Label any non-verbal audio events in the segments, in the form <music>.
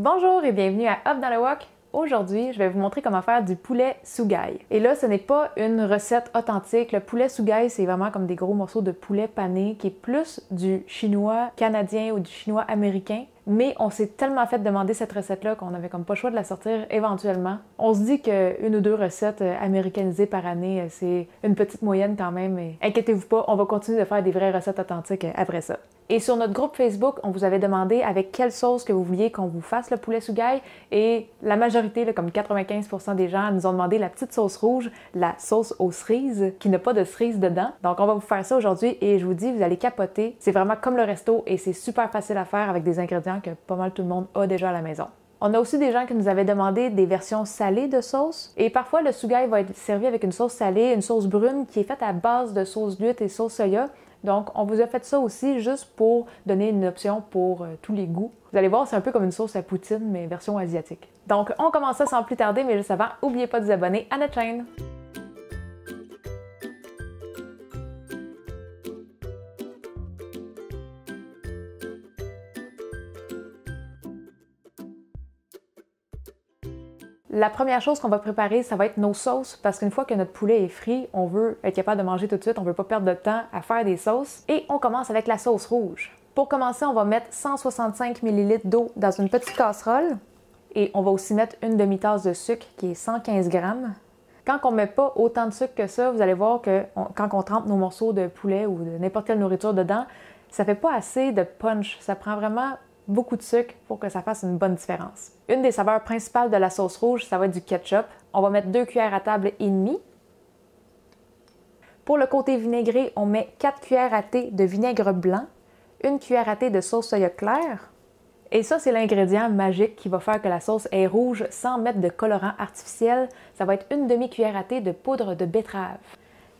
Bonjour et bienvenue à Up dans le Wok. Aujourd'hui, je vais vous montrer comment faire du poulet sougaï. Et là, ce n'est pas une recette authentique. Le poulet sougaï, c'est vraiment comme des gros morceaux de poulet pané qui est plus du chinois canadien ou du chinois américain. Mais on s'est tellement fait demander cette recette-là qu'on avait comme pas le choix de la sortir éventuellement. On se dit qu'une ou deux recettes euh, américanisées par année, euh, c'est une petite moyenne quand même. Mais inquiétez-vous pas, on va continuer de faire des vraies recettes authentiques euh, après ça. Et sur notre groupe Facebook, on vous avait demandé avec quelle sauce que vous vouliez qu'on vous fasse le poulet sougaï et la majorité, comme 95% des gens, nous ont demandé la petite sauce rouge, la sauce aux cerises, qui n'a pas de cerises dedans. Donc on va vous faire ça aujourd'hui et je vous dis, vous allez capoter. C'est vraiment comme le resto et c'est super facile à faire avec des ingrédients que pas mal tout le monde a déjà à la maison. On a aussi des gens qui nous avaient demandé des versions salées de sauce. Et parfois, le sugai va être servi avec une sauce salée, une sauce brune qui est faite à base de sauce d'huître et sauce soya. Donc, on vous a fait ça aussi juste pour donner une option pour euh, tous les goûts. Vous allez voir, c'est un peu comme une sauce à poutine, mais version asiatique. Donc, on commence ça sans plus tarder, mais juste avant, n'oubliez pas de vous abonner à notre chaîne. La première chose qu'on va préparer, ça va être nos sauces, parce qu'une fois que notre poulet est frit, on veut être capable de manger tout de suite, on veut pas perdre de temps à faire des sauces. Et on commence avec la sauce rouge. Pour commencer, on va mettre 165 ml d'eau dans une petite casserole et on va aussi mettre une demi-tasse de sucre qui est 115 g. Quand on met pas autant de sucre que ça, vous allez voir que quand on trempe nos morceaux de poulet ou de n'importe quelle nourriture dedans, ça fait pas assez de punch. Ça prend vraiment beaucoup de sucre pour que ça fasse une bonne différence. Une des saveurs principales de la sauce rouge, ça va être du ketchup. On va mettre deux cuillères à table et demie. Pour le côté vinaigré, on met 4 cuillères à thé de vinaigre blanc, une cuillère à thé de sauce soya claire. Et ça, c'est l'ingrédient magique qui va faire que la sauce est rouge sans mettre de colorant artificiel. Ça va être une demi-cuillère à thé de poudre de betterave.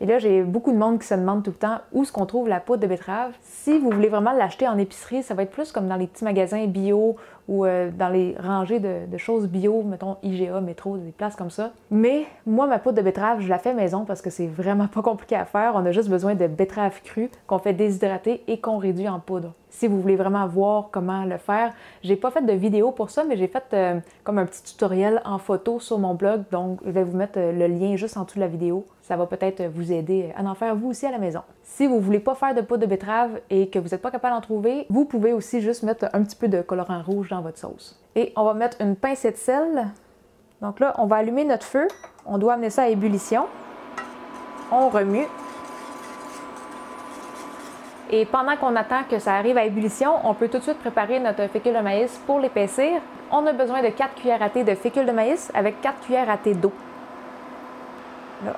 Et là, j'ai beaucoup de monde qui se demande tout le temps où est-ce qu'on trouve la poudre de betterave. Si vous voulez vraiment l'acheter en épicerie, ça va être plus comme dans les petits magasins bio ou euh, dans les rangées de, choses bio, mettons IGA, Métro, des places comme ça. Mais moi, ma poudre de betterave, je la fais maison parce que c'est vraiment <laughs> pas compliqué à faire. On a juste besoin de betterave crue qu'on fait déshydrater et qu'on réduit en poudre. Si vous voulez vraiment voir comment le faire, j'ai pas fait de vidéo pour ça, mais j'ai fait euh, comme un petit tutoriel en photo sur mon blog. Donc, je vais vous mettre euh, le lien juste en dessous de la vidéo. Ça va peut-être vous aider à en faire vous aussi à la maison. Si vous voulez pas faire de poudre de betterave et que vous n'êtes pas capable d'en trouver, vous pouvez aussi juste mettre un petit peu de colorant rouge dans votre sauce. Et on va mettre une pincée de sel. Donc là, on va allumer notre feu. On doit amener ça à ébullition. On remue. Et pendant qu'on attend que ça arrive à ébullition, on peut tout de suite préparer notre fécule de maïs pour l'épaissir. On a besoin de 4 cuillères à thé de fécule de maïs avec 4 cuillères à thé d'eau.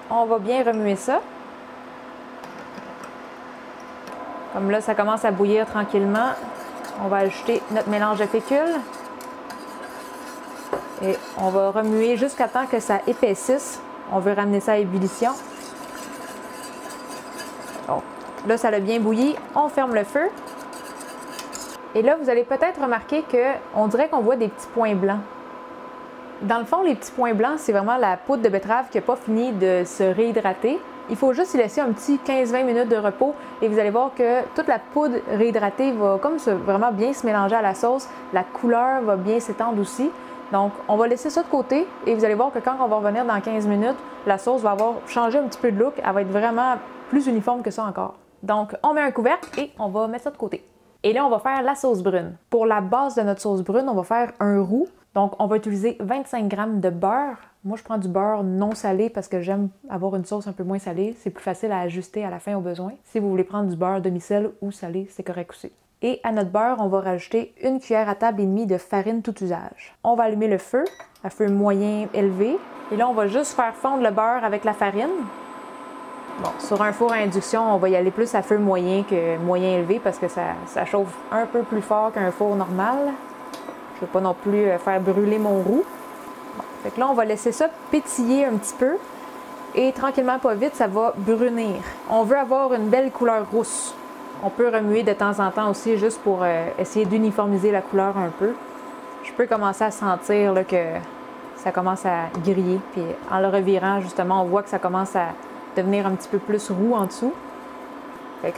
on va bien remuer ça. Comme là, ça commence à bouillir tranquillement, on va ajouter notre mélange de fécule. Et on va remuer jusqu'à temps que ça épaississe. On veut ramener ça à ébullition. Là, ça a bien bouilli. On ferme le feu. Et là, vous allez peut-être remarquer qu'on dirait qu'on voit des petits points blancs. Dans le fond, les petits points blancs, c'est vraiment la poudre de betterave qui n'a pas fini de se réhydrater. Il faut juste y laisser un petit 15-20 minutes de repos et vous allez voir que toute la poudre réhydratée va comme vraiment bien se mélanger à la sauce. La couleur va bien s'étendre aussi. Donc, on va laisser ça de côté et vous allez voir que quand on va revenir dans 15 minutes, la sauce va avoir changé un petit peu de look. Elle va être vraiment plus uniforme que ça encore. Donc, on met un couvercle et on va mettre ça de côté. Et là, on va faire la sauce brune. Pour la base de notre sauce brune, on va faire un roux. Donc, on va utiliser 25 g de beurre. Moi, je prends du beurre non salé parce que j'aime avoir une sauce un peu moins salée. C'est plus facile à ajuster à la fin au besoin. Si vous voulez prendre du beurre demi-sel ou salé, c'est correct aussi. Et à notre beurre, on va rajouter une cuillère à table et demie de farine tout usage. On va allumer le feu à feu moyen élevé. Et là, on va juste faire fondre le beurre avec la farine. Bon, sur un four à induction, on va y aller plus à feu moyen que moyen élevé parce que ça, chauffe un peu plus fort qu'un four normal. Je ne veux pas non plus euh, faire brûler mon roux. Fait que là, on va laisser ça pétiller un petit peu et tranquillement, pas vite, ça va brunir. On veut avoir une belle couleur rousse. On peut remuer de temps en temps aussi juste pour euh, essayer d'uniformiser la couleur un peu. Je peux commencer à sentir que ça commence à griller. Puis en le revirant, justement, on voit que ça commence à devenir un petit peu plus roux en dessous.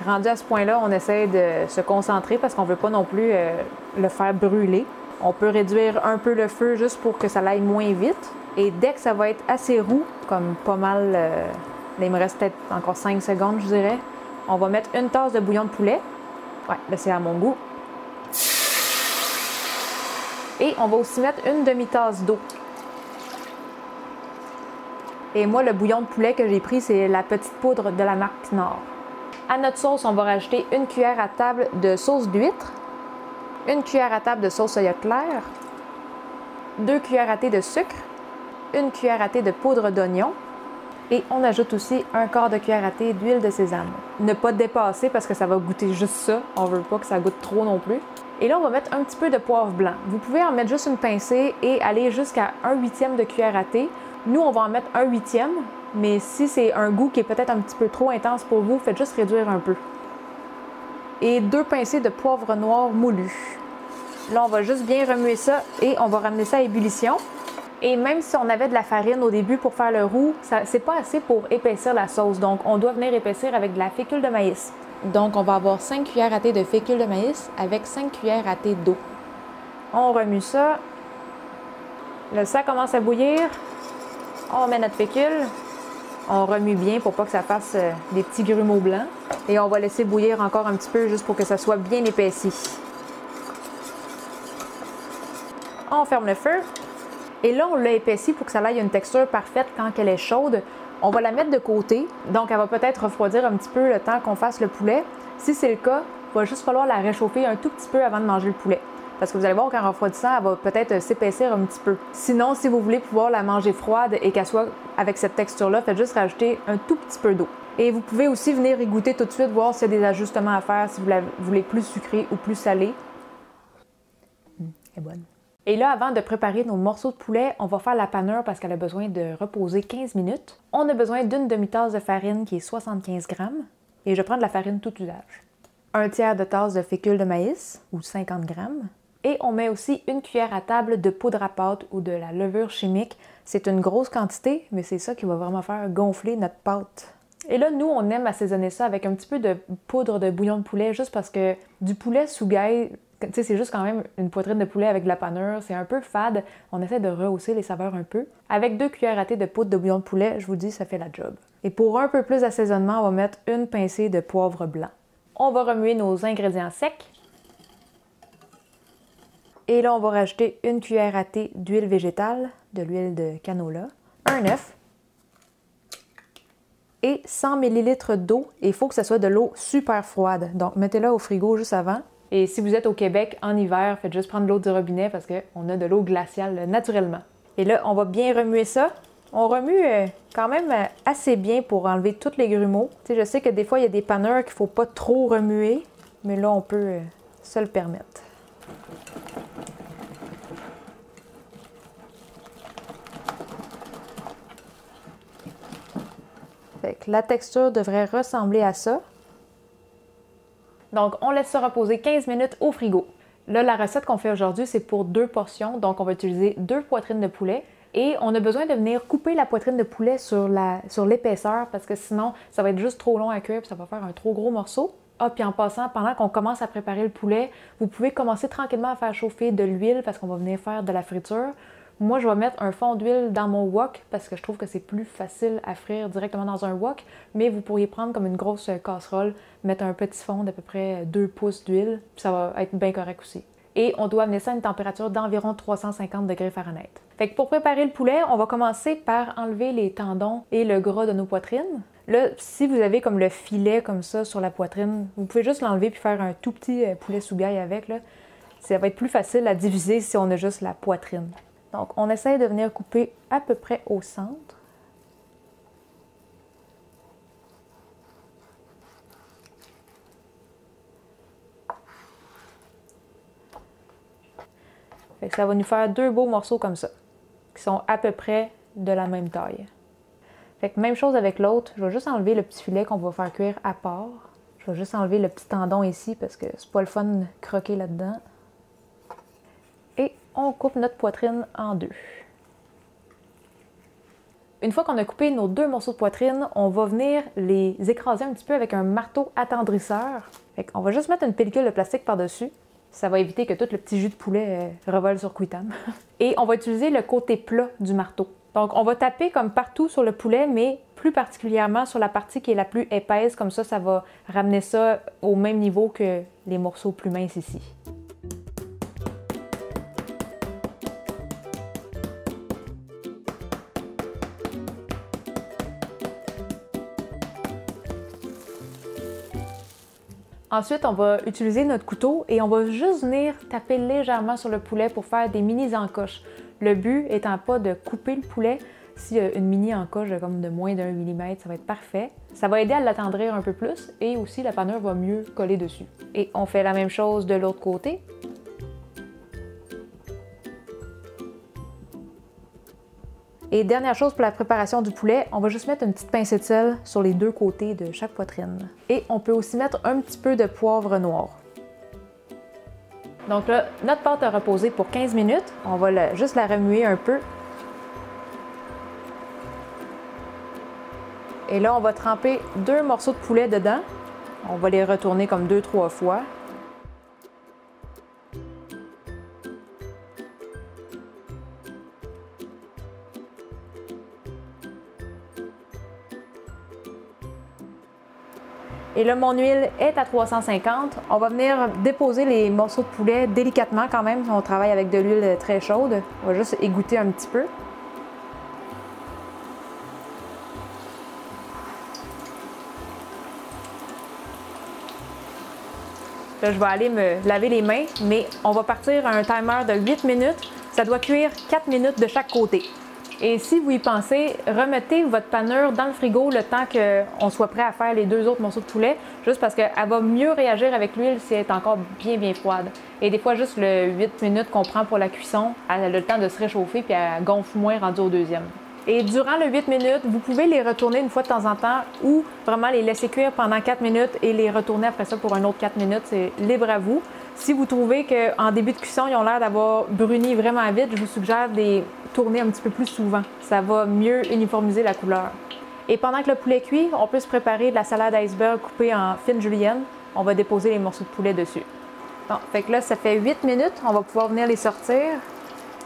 rendu à ce point-là, on essaie de se concentrer parce qu'on ne veut pas non plus euh, le faire brûler. On peut réduire un peu le feu juste pour que ça aille moins vite. Et dès que ça va être assez roux, comme pas mal, euh, il me reste peut-être encore 5 secondes, je dirais, on va mettre une tasse de bouillon de poulet. Ouais, là, c'est à mon goût. Et on va aussi mettre une demi-tasse d'eau. Et moi, le bouillon de poulet que j'ai pris, c'est la petite poudre de la marque Nord. À notre sauce, on va rajouter une cuillère à table de sauce d'huître, une cuillère à table de sauce soya claire, deux cuillères à thé de sucre, une cuillère à thé de poudre d'oignon et on ajoute aussi un quart de cuillère à thé d'huile de sésame. Ne pas dépasser parce que ça va goûter juste ça. On veut pas que ça goûte trop non plus. Et là, on va mettre un petit peu de poivre blanc. Vous pouvez en mettre juste une pincée et aller jusqu'à un huitième de cuillère à thé. Nous, on va en mettre un huitième, mais si c'est un goût qui est peut-être un petit peu trop intense pour vous, faites juste réduire un peu. Et deux pincées de poivre noir moulu. Là, on va juste bien remuer ça et on va ramener ça à ébullition. Et même si on avait de la farine au début pour faire le roux, c'est pas assez pour épaissir la sauce. Donc, on doit venir épaissir avec de la fécule de maïs. Donc, on va avoir 5 cuillères à thé de fécule de maïs avec 5 cuillères à thé d'eau. On remue ça. Le ça commence à bouillir. On met notre fécule. On remue bien pour pas que ça fasse euh, des petits grumeaux blancs. Et on va laisser bouillir encore un petit peu juste pour que ça soit bien épaissi. On ferme le feu. Et là, on l'a épaissi pour que ça ait une texture parfaite quand elle est chaude. On va la mettre de côté, donc elle va peut-être refroidir un petit peu le temps qu'on fasse le poulet. Si c'est le cas, il va juste falloir la réchauffer un tout petit peu avant de manger le poulet. Parce que vous allez voir qu'en refroidissant, elle va peut-être s'épaissir un petit peu. Sinon, si vous voulez pouvoir la manger froide et qu'elle soit avec cette texture-là, faites juste rajouter un tout petit peu d'eau. Et vous pouvez aussi venir y goûter tout de suite, voir s'il y a des ajustements à faire, si vous la voulez plus sucrée ou plus salée. Hum, elle est bonne. Et là, avant de préparer nos morceaux de poulet, on va faire la panure parce qu'elle a besoin de reposer 15 minutes. On a besoin d'une demi-tasse de farine qui est 75 grammes. Et je prends de la farine tout usage. Un tiers de tasse de fécule de maïs, ou 50 grammes. Et on met aussi une cuillère à table de poudre à pâte ou de la levure chimique. C'est une grosse quantité, mais c'est ça qui va vraiment faire gonfler notre pâte. Et là, nous, on aime assaisonner ça avec un petit peu de poudre de bouillon de poulet, juste parce que du poulet sous gaille, c'est juste quand même une poitrine de poulet avec de la panure. C'est un peu fade. On essaie de rehausser les saveurs un peu. Avec deux cuillères à thé de poudre de bouillon de poulet, je vous dis, ça fait la job. Et pour un peu plus d'assaisonnement, on va mettre une pincée de poivre blanc. On va remuer nos ingrédients secs. Et là, on va rajouter une cuillère à thé d'huile végétale, de l'huile de canola, un œuf et 100 ml d'eau. Il faut que ce soit de l'eau super froide. Donc, mettez-la au frigo juste avant. Et si vous êtes au Québec en hiver, faites juste prendre l'eau du robinet parce qu'on a de l'eau glaciale naturellement. Et là, on va bien remuer ça. On remue euh, quand même euh, assez bien pour enlever tous les grumeaux. Je sais que des fois, il y a des panneurs qu'il ne faut pas trop remuer, mais là, on peut euh, se le permettre. La texture devrait ressembler à ça. Donc, on laisse ça reposer 15 minutes au frigo. Là, la recette qu'on fait aujourd'hui, c'est pour deux portions. Donc, on va utiliser deux poitrines de poulet. Et on a besoin de venir couper la poitrine de poulet sur l'épaisseur parce que sinon, ça va être juste trop long à cuire et ça va faire un trop gros morceau. Ah, puis en passant, pendant qu'on commence à préparer le poulet, vous pouvez commencer tranquillement à faire chauffer de l'huile parce qu'on va venir faire de la friture. Moi, je vais mettre un fond d'huile dans mon wok parce que je trouve que c'est plus facile à frire directement dans un wok. Mais vous pourriez prendre comme une grosse casserole, mettre un petit fond d'à peu près 2 pouces d'huile, puis ça va être bien correct aussi. Et on doit amener ça à une température d'environ 350 degrés Fahrenheit. Fait que pour préparer le poulet, on va commencer par enlever les tendons et le gras de nos poitrines. Là, si vous avez comme le filet comme ça sur la poitrine, vous pouvez juste l'enlever puis faire un tout petit euh, poulet sous avec. Là. Ça va être plus facile à diviser si on a juste la poitrine. Donc, on essaye de venir couper à peu près au centre. ça va nous faire deux beaux morceaux comme ça, qui sont à peu près de la même taille. Fait que même chose avec l'autre, je vais juste enlever le petit filet qu'on va faire cuire à part. Je vais juste enlever le petit tendon ici parce que c'est pas le fun de croquer là-dedans on coupe notre poitrine en deux. Une fois qu'on a coupé nos deux morceaux de poitrine, on va venir les écraser un petit peu avec un marteau attendrisseur. on va juste mettre une pellicule de plastique par-dessus. Ça va éviter que tout le petit jus de poulet euh, revole sur Quitam. <laughs> Et on va utiliser le côté plat du marteau. Donc, on va taper comme partout sur le poulet, mais plus particulièrement sur la partie qui est la plus épaisse. Comme ça, ça va ramener ça au même niveau que les morceaux plus minces ici. Ensuite, on va utiliser notre couteau et on va juste venir taper légèrement sur le poulet pour faire des mini encoches. Le but étant pas de couper le poulet. Si une mini encoche comme de moins d'un millimètre, ça va être parfait. Ça va aider à l'attendrir un peu plus et aussi la panure va mieux coller dessus. Et on fait la même chose de l'autre côté. Et dernière chose pour la préparation du poulet, on va juste mettre une petite pincée de sel sur les deux côtés de chaque poitrine. Et on peut aussi mettre un petit peu de poivre noir. Donc là, notre pâte a reposé pour 15 minutes. On va juste la remuer un peu. Et là, on va tremper deux morceaux de poulet dedans. On va les retourner comme deux, trois fois. Et là, mon huile est à 350. On va venir déposer les morceaux de poulet délicatement quand même. On travaille avec de l'huile très chaude. On va juste égoutter un petit peu. Là, je vais aller me laver les mains, mais on va partir à un timer de 8 minutes. Ça doit cuire 4 minutes de chaque côté. Et si vous y pensez, remettez votre panure dans le frigo le temps qu'on soit prêt à faire les deux autres morceaux de poulet, juste parce qu'elle va mieux réagir avec l'huile si elle est encore bien bien froide. Et des fois, juste le 8 minutes qu'on prend pour la cuisson, elle a le temps de se réchauffer puis elle gonfle moins rendu au deuxième. Et durant le 8 minutes, vous pouvez les retourner une fois de temps en temps ou vraiment les laisser cuire pendant 4 minutes et les retourner après ça pour un autre 4 minutes. C'est libre à vous. Si vous trouvez qu'en début de cuisson, ils ont l'air d'avoir bruni vraiment vite, je vous suggère de les tourner un petit peu plus souvent. Ça va mieux uniformiser la couleur. Et pendant que le poulet cuit, on peut se préparer de la salade iceberg coupée en fines juliennes. On va déposer les morceaux de poulet dessus. Bon, fait que là, ça fait 8 minutes. On va pouvoir venir les sortir.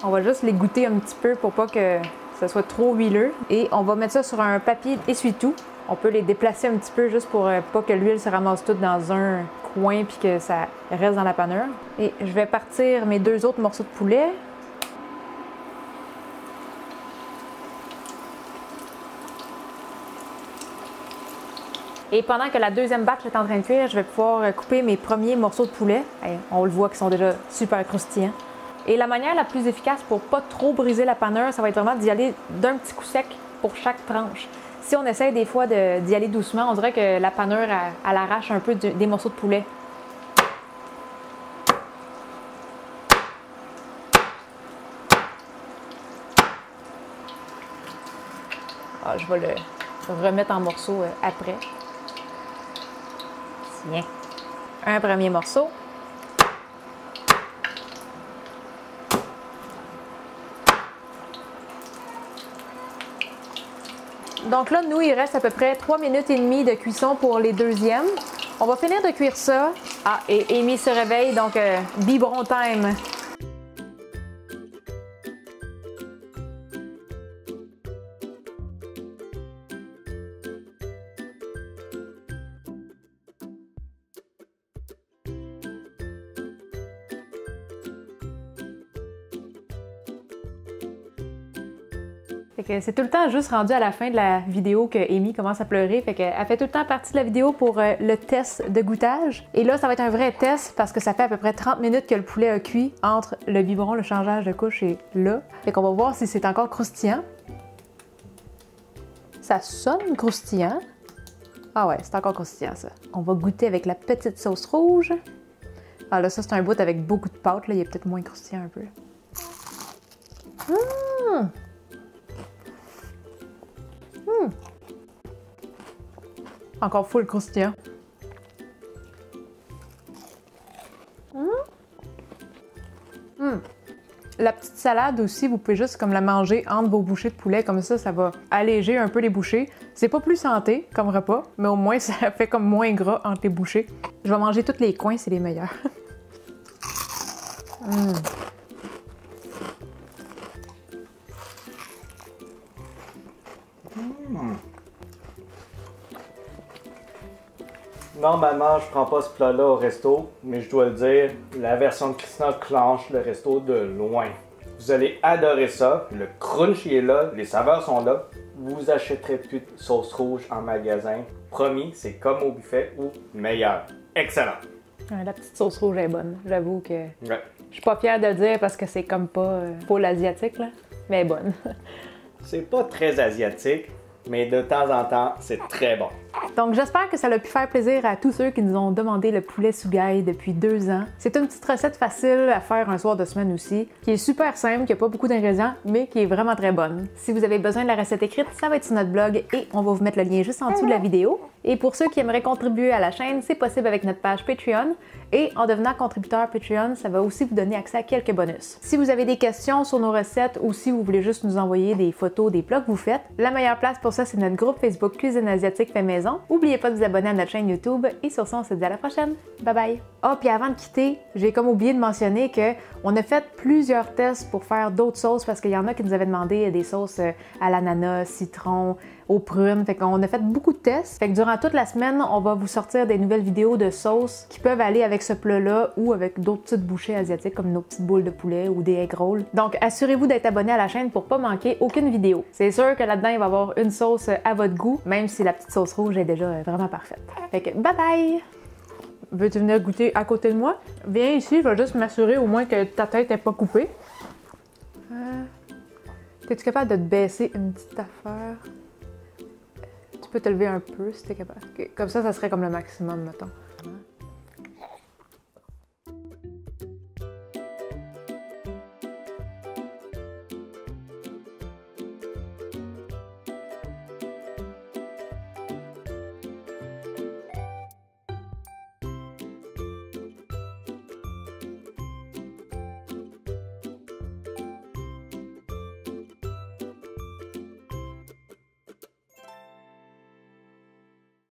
On va juste les goûter un petit peu pour pas que ça soit trop huileux. Et on va mettre ça sur un papier essuie-tout. On peut les déplacer un petit peu juste pour euh, pas que l'huile se ramasse toute dans un puis que ça reste dans la panure. Et je vais partir mes deux autres morceaux de poulet. Et pendant que la deuxième batch est en train de cuire, je vais pouvoir couper mes premiers morceaux de poulet. on le voit qu'ils sont déjà super croustillants. Et la manière la plus efficace pour pas trop briser la panure, ça va être vraiment d'y aller d'un petit coup sec pour chaque tranche. Si on essaye des fois d'y aller doucement, on dirait que la panure, elle, arrache un peu des morceaux de poulet. Ah, je vais le remettre en morceaux euh, après. Tiens. Un premier morceau. Donc là, nous, il reste à peu près 3 minutes et demie de cuisson pour les deuxièmes. On va finir de cuire ça. Ah, et Amy se réveille, donc euh, biberon time. C'est tout le temps juste rendu à la fin de la vidéo que Amy commence à pleurer. Fait qu'elle fait tout le temps partie de la vidéo pour euh, le test de goûtage. Et là, ça va être un vrai test parce que ça fait à peu près 30 minutes que le poulet a cuit entre le biberon, le changeage de couche et là. Fait qu'on va voir si c'est encore croustillant. Ça sonne croustillant. Ah ouais, c'est encore croustillant ça. On va goûter avec la petite sauce rouge. Ah là, ça c'est un bout avec beaucoup de pâte. Là. Il est peut-être moins croustillant un peu. Mmh! Encore full croustillant. Hmm. Hmm. La petite salade aussi, vous pouvez juste comme la manger entre vos bouchées de poulet, comme ça, ça va alléger un peu les bouchées. C'est pas plus santé comme repas, mais au moins <laughs> ça fait comme moins gras entre les bouchées. Je vais manger tous les coins, c'est les meilleurs. <laughs> Normalement, je prends pas ce plat-là au resto, mais je dois le dire, la version de Christina clenche le resto de loin. Vous allez adorer ça. Le crunch est là, les saveurs sont là. Vous achèterez plus de sauce rouge en magasin. Promis, c'est comme au buffet ou meilleur. Excellent. Ouais, la petite sauce rouge est bonne. J'avoue que Ouais. je suis pas fière de le dire parce que c'est comme pas euh, full asiatique, là. Mais bonne. <laughs> C'est pas très asiatique, mais de temps en temps, c'est très bon. Donc, j'espère que ça a pu faire plaisir à tous ceux qui nous ont demandé le poulet sugai depuis deux ans. C'est une petite recette facile à faire un soir de semaine aussi, qui est super simple, qui a pas beaucoup d'ingrédients, mais qui est vraiment très bonne. Si vous avez besoin de la recette écrite, ça va être sur notre blog et on va vous mettre le lien juste en dessous de la vidéo. Et pour ceux qui aimeraient contribuer à la chaîne, c'est possible avec notre page Patreon. Et en devenant contributeur Patreon, ça va aussi vous donner accès à quelques bonus. Si vous avez des questions sur nos recettes ou si vous voulez juste nous envoyer des photos des plats que vous faites, la meilleure place pour ça, c'est notre groupe Facebook Cuisine Asiatique Fait Maison. N'oubliez pas de vous abonner à notre chaîne YouTube et sur ça, on se dit à la prochaine. Bye bye! Ah, puis avant de quitter, j'ai comme oublié de mentionner que on a fait plusieurs tests pour faire d'autres sauces parce qu'il y en a qui nous avaient demandé des sauces euh, à l'ananas, citron, aux prunes. Fait qu'on a fait beaucoup de tests. Fait que durant toute la semaine, on va vous sortir des nouvelles vidéos de sauces qui peuvent aller avec ce plat-là ou avec d'autres petites bouchées asiatiques comme nos petites boules de poulet ou des egg rolls. Donc assurez-vous d'être abonné à la chaîne pour pas manquer aucune vidéo. C'est sûr que là-dedans, il va y avoir une sauce à votre goût, même si la petite sauce rouge est déjà vraiment parfaite. Fait que bye bye! Veux-tu venir goûter à côté de moi? Viens ici, je vais juste m'assurer au moins que ta tête n'est pas coupée. Euh, T'es-tu capable de te baisser une petite affaire? Tu peux te lever un peu si t'es capable. Comme ça, ça serait comme le maximum, mettons.